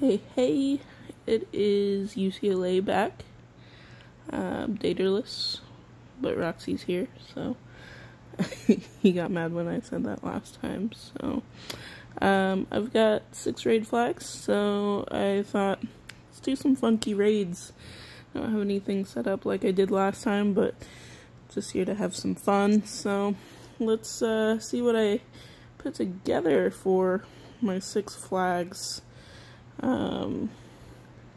Hey, hey, it is Uclapack. Um, Datorless, but Roxy's here, so he got mad when I said that last time. So, um, I've got six raid flags, so I thought let's do some funky raids. I don't have anything set up like I did last time, but just here to have some fun. So, let's uh, see what I put together for my six flags um,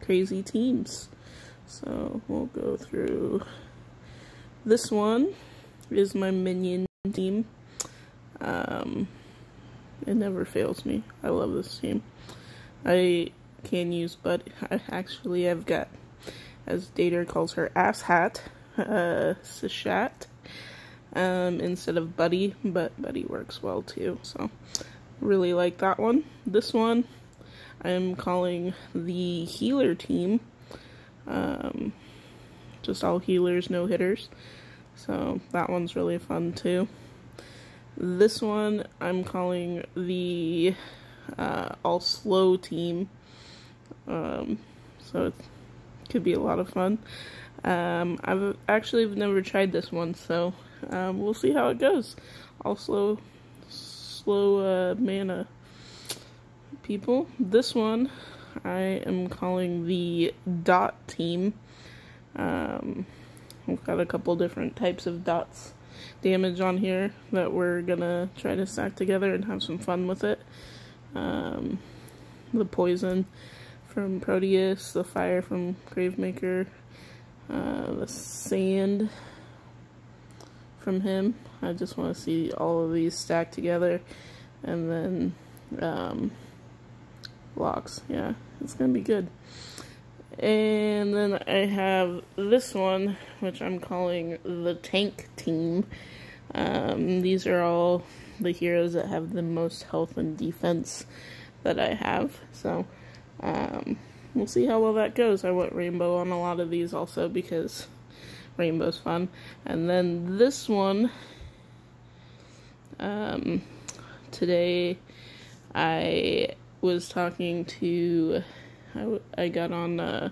crazy teams. So we'll go through. This one is my minion team. Um, it never fails me. I love this team. I can use, but I actually I've got, as Dator calls her, ass hat, uh, Seshat, um, instead of Buddy, but Buddy works well too. So really like that one. This one I'm calling the healer team. Um, just all healers, no hitters. So that one's really fun too. This one I'm calling the uh, all slow team. Um, so it could be a lot of fun. Um, I've actually never tried this one, so um, we'll see how it goes. All slow, slow uh, mana people. This one I am calling the dot team. Um, we've got a couple different types of dots damage on here that we're gonna try to stack together and have some fun with it. Um, the poison from Proteus, the fire from Gravemaker, uh, the sand from him. I just want to see all of these stacked together and then um, locks. Yeah, it's gonna be good. And then I have this one, which I'm calling the Tank Team. Um, these are all the heroes that have the most health and defense that I have. So, um, we'll see how well that goes. I went Rainbow on a lot of these also because Rainbow's fun. And then this one, um, today I was talking to, I, I got on uh,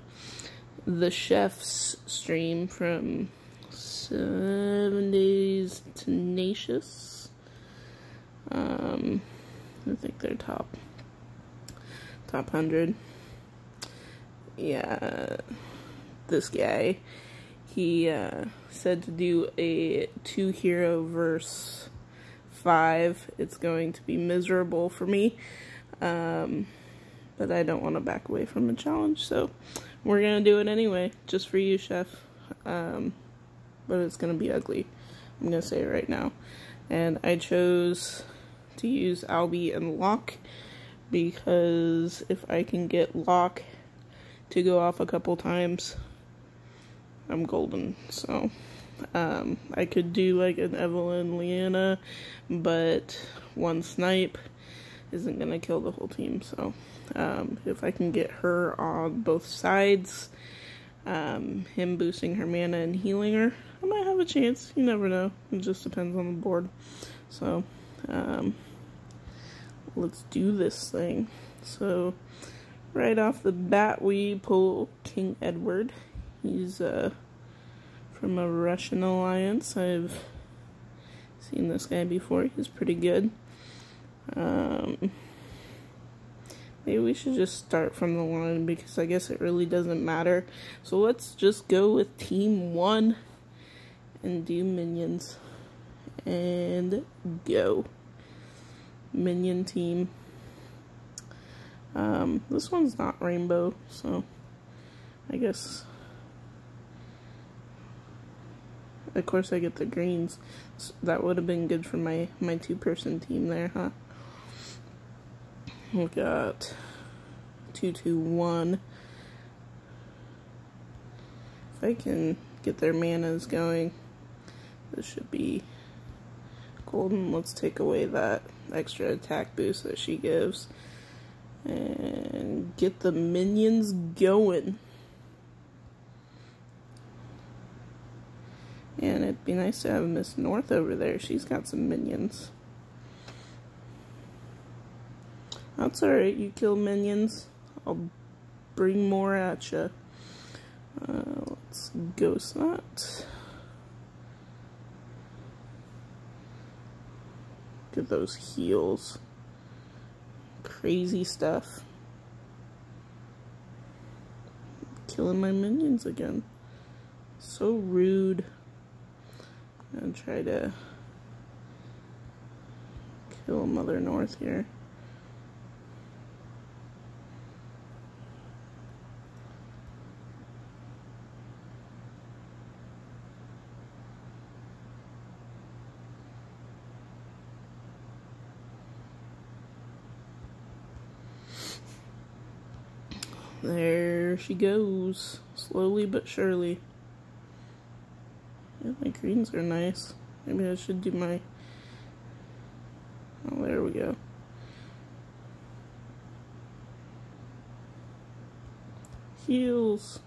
the chef's stream from Seven Days Tenacious. Um, I think they're top, top 100. Yeah, this guy, he uh, said to do a two hero verse five. It's going to be miserable for me. Um, but I don't want to back away from a challenge, so we're going to do it anyway, just for you, Chef. Um, but it's going to be ugly. I'm going to say it right now. And I chose to use Albie and Locke because if I can get Locke to go off a couple times, I'm golden. So, um, I could do like an Evelyn Lianna, but one snipe isn't going to kill the whole team. So um, if I can get her on both sides, um, him boosting her mana and healing her, I might have a chance. You never know. It just depends on the board. So um, let's do this thing. So right off the bat, we pull King Edward. He's uh, from a Russian alliance. I've seen this guy before. He's pretty good. Um, maybe we should just start from the line because I guess it really doesn't matter. So let's just go with team one and do minions. And go. Minion team. Um, this one's not rainbow, so I guess of course I get the greens. So that would have been good for my, my two-person team there, huh? We got two, two, one. If I can get their manas going, this should be golden. Let's take away that extra attack boost that she gives. And get the minions going. And it'd be nice to have Miss North over there. She's got some minions. That's alright, you kill minions. I'll bring more at you. Uh, let's ghost that. Look at those heels. Crazy stuff. Killing my minions again. So rude. I'm gonna try to kill Mother North here. There she goes, slowly but surely. Yeah, my greens are nice. Maybe I should do my... Oh, there we go. Heels.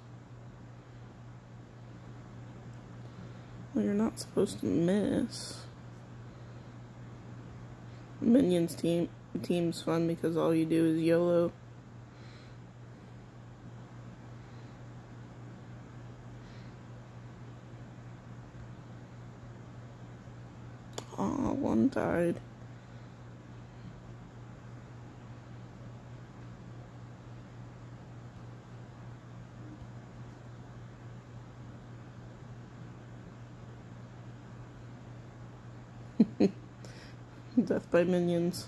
Well, you're not supposed to miss. Minions team team's fun because all you do is YOLO. Oh, one died. Death by minions.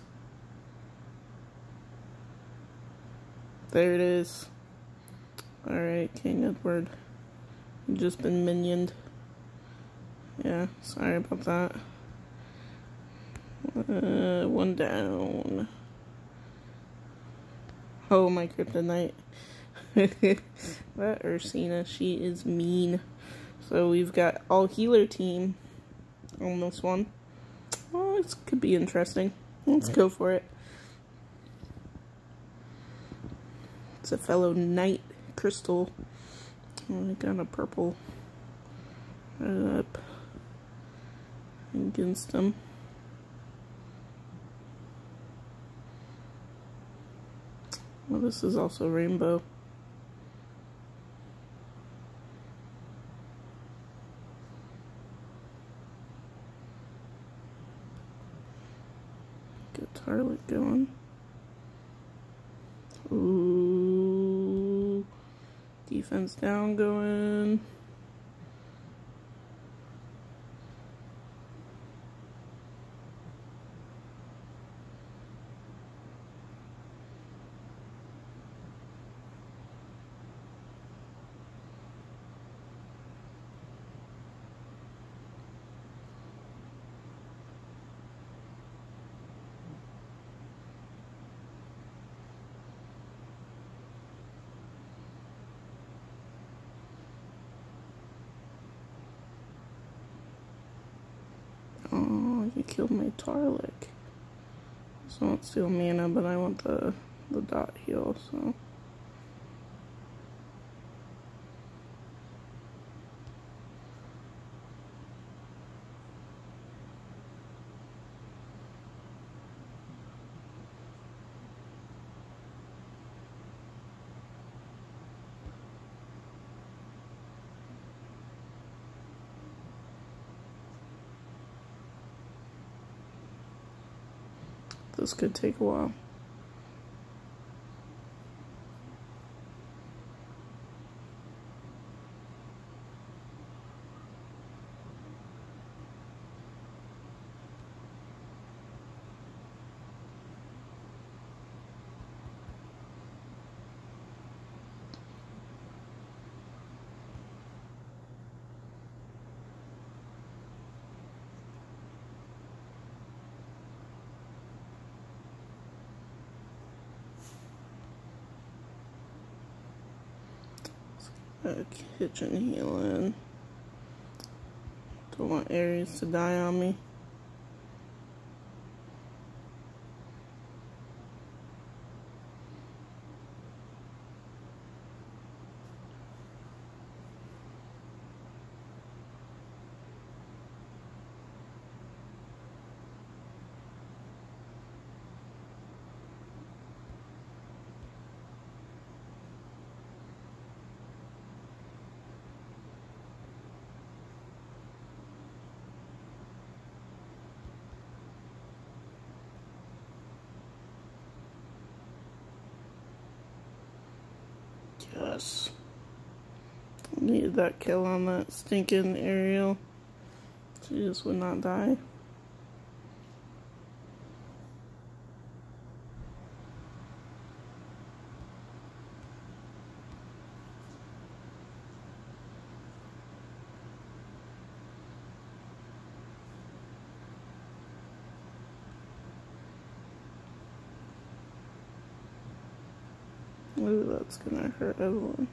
There it is. Alright, King Edward. You've just been minioned. Yeah, sorry about that. Uh, one down. Oh, my kryptonite. that Ursena, she is mean. So we've got all healer team on this one. Oh, this could be interesting. Let's go for it. It's a fellow knight crystal. Oh, I got a purple up against him. Well, this is also rainbow. Get Tarlak going. Ooh. Defense down going. Killed my Tarlak. So I want steal mana, but I want the, the dot heal, so... This could take a while. A kitchen healing. Don't want Aries to die on me. Yes. Needed that kill on that stinking Ariel. She just would not die. Ooh, that's gonna hurt Evelyn.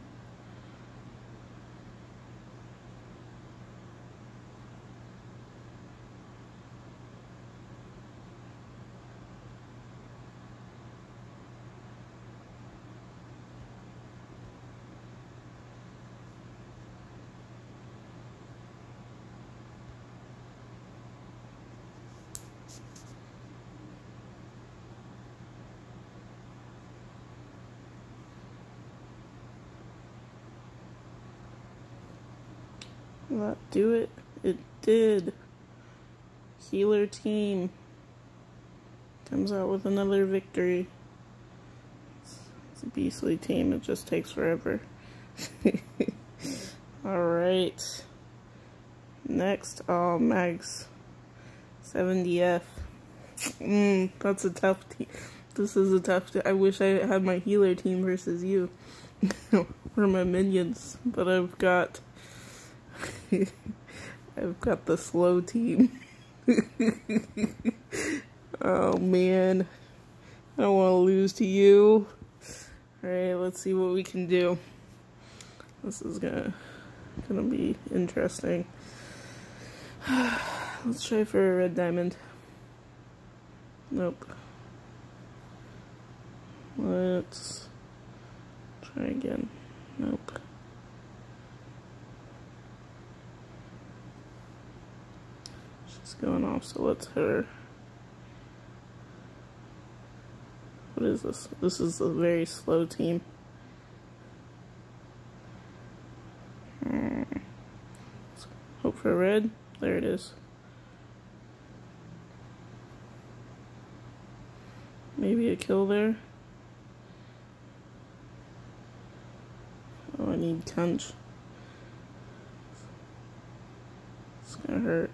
That do it? It did. Healer team comes out with another victory. It's a beastly team. It just takes forever. Alright. Next, oh, Mags 70F. Mmm, that's a tough team. This is a tough team. I wish I had my healer team versus you. or my minions. But I've got I've got the slow team. oh man. I don't want to lose to you. Alright, let's see what we can do. This is gonna gonna be interesting. let's try for a red diamond. Nope. Let's try again. Nope. Going off, so let's hit her. What is this? This is a very slow team. Hmm. Hope for red. There it is. Maybe a kill there. Oh, I need punch. It's gonna hurt.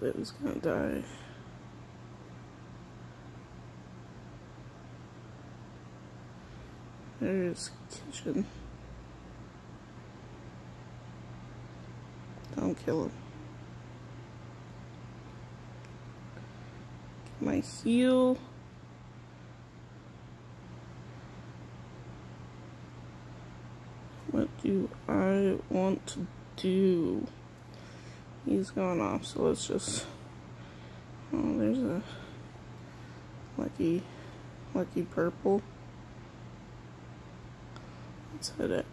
Was gonna die. There's kitchen. Don't kill him. My heal. What do I want to do? He's going off so let's just oh there's a lucky lucky purple. Let's hit it.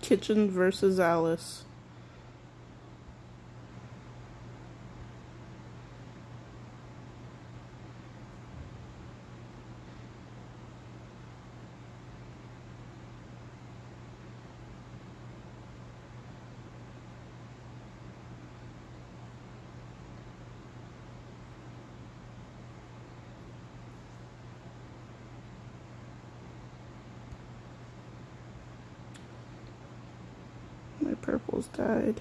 Kitchen versus Alice My purples died.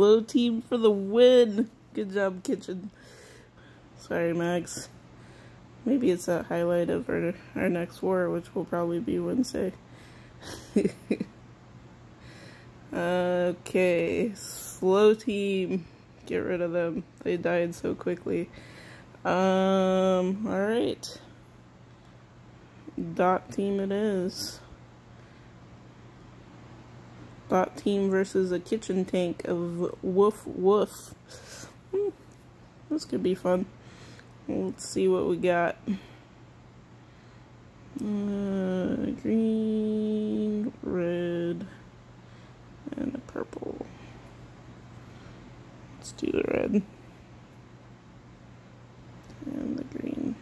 Slow team for the win. Good job, Kitchen. Sorry, Max. Maybe it's a highlight of our, our next war, which will probably be Wednesday. okay. slow team. Get rid of them. They died so quickly. Um, alright. Dot team it is. Dot team versus a kitchen tank of woof woof. Hmm. This could be fun. Let's see what we got. Uh, green, red, and a purple. Let's do the red. And the green.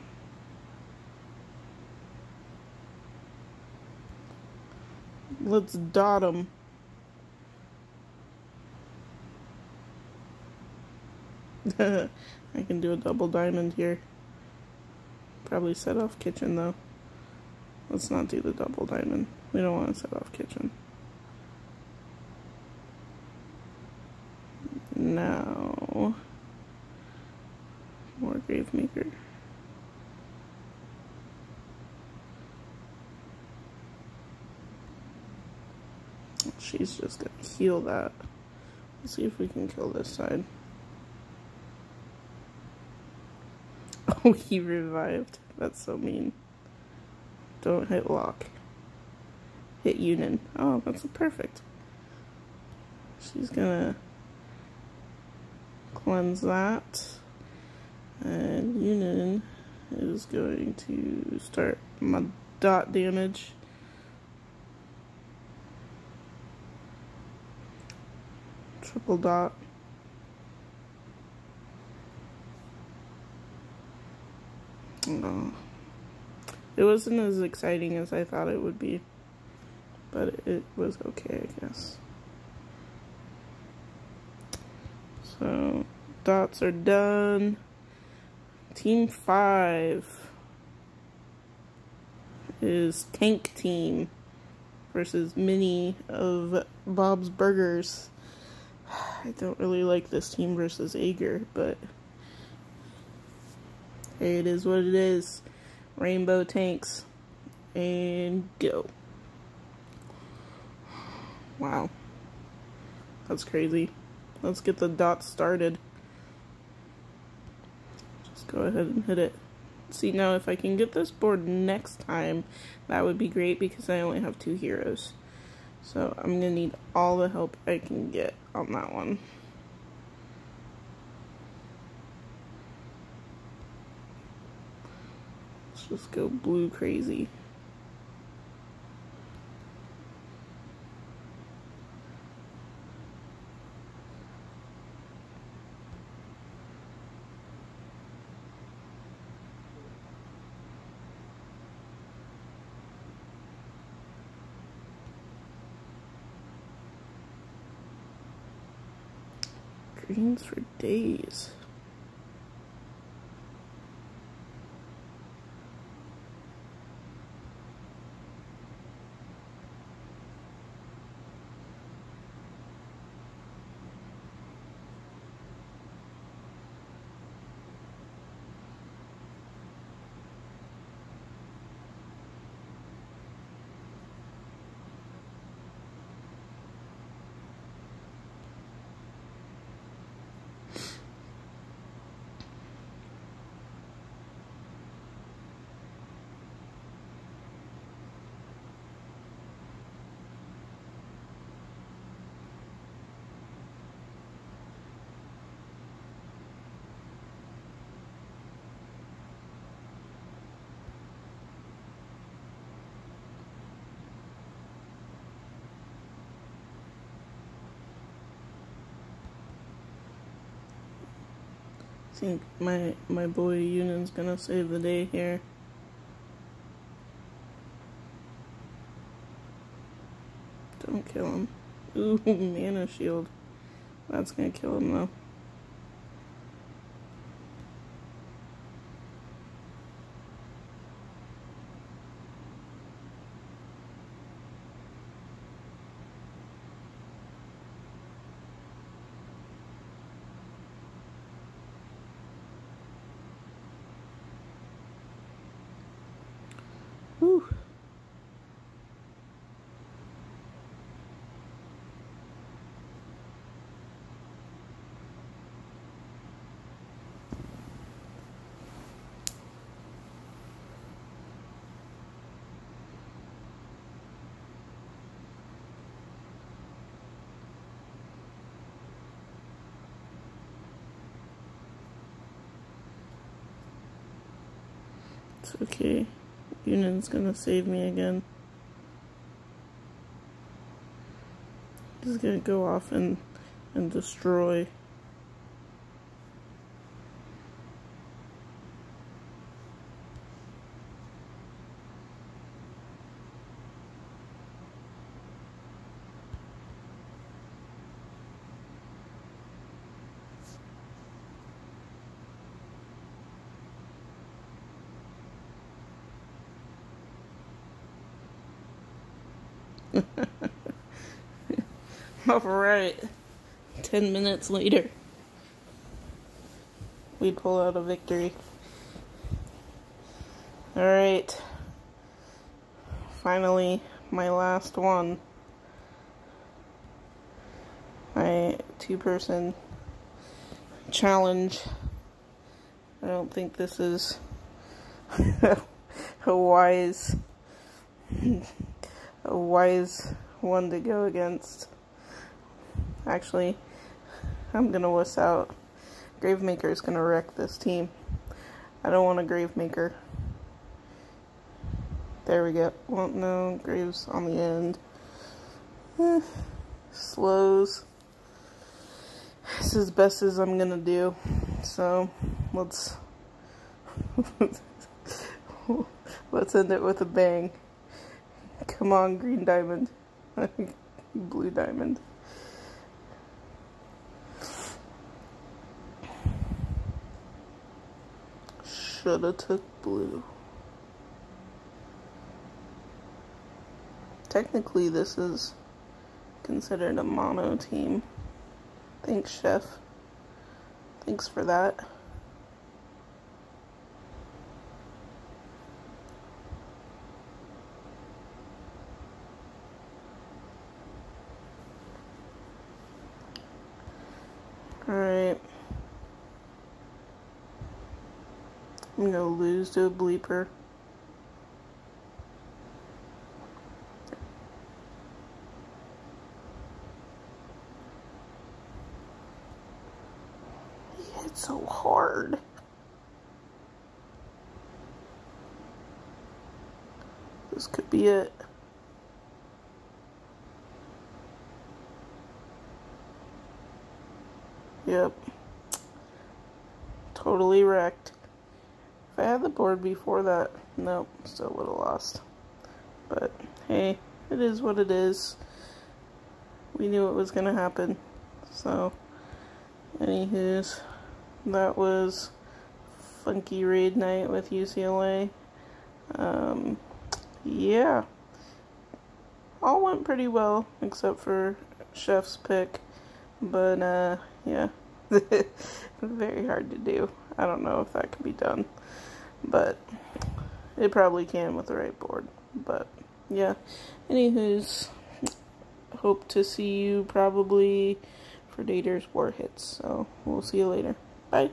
Let's dot them. I can do a double diamond here. Probably set off kitchen though. Let's not do the double diamond. We don't want to set off kitchen. Now, more Gravemaker. She's just gonna heal that. Let's see if we can kill this side. Oh, he revived. That's so mean. Don't hit lock. Hit Yunin. Oh, that's perfect. She's gonna cleanse that. And Yunin is going to start my dot damage. Triple dot. Oh. It wasn't as exciting as I thought it would be, but it was okay, I guess. So, dots are done. Team 5 is Tank Team versus Mini of Bob's Burgers. I don't really like this team versus Ager, but it is what it is rainbow tanks, and go. Wow. That's crazy. Let's get the dots started. Just go ahead and hit it. See, now if I can get this board next time, that would be great because I only have two heroes. So I'm going to need all the help I can get on that one. Just go blue crazy. Greens for days. Think my my boy Yunin's gonna save the day here. Don't kill him. Ooh, mana shield. That's gonna kill him though. It's okay. Union's gonna save me again. He's gonna go off and and destroy. Alright. Ten minutes later, we pull out a victory. Alright. Finally, my last one. My two person challenge. I don't think this is a wise a wise one to go against. Actually, I'm gonna wuss out. Gravemaker is gonna wreck this team. I don't want a Gravemaker. There we go. Well, no, Graves on the end. Eh, slows. This is best as I'm gonna do. So, let's... let's end it with a bang. Come on, green diamond. Blue diamond. Shoulda took blue. Technically, this is considered a mono team. Thanks, Chef. Thanks for that. Alright. I'm gonna lose to a bleeper. He hit so hard. This could be it. Yep. Totally wrecked. I had the board before that, nope, still would have lost. But hey, it is what it is. We knew it was gonna happen. So, anywho's, that was Funky Raid Night with UCLA. Um, yeah. All went pretty well, except for Chef's pick. But, uh, yeah. Very hard to do. I don't know if that can be done. But it probably can with the right board. But, yeah. Anywho's, hope to see you probably for Dator's War Hits. So, we'll see you later. Bye.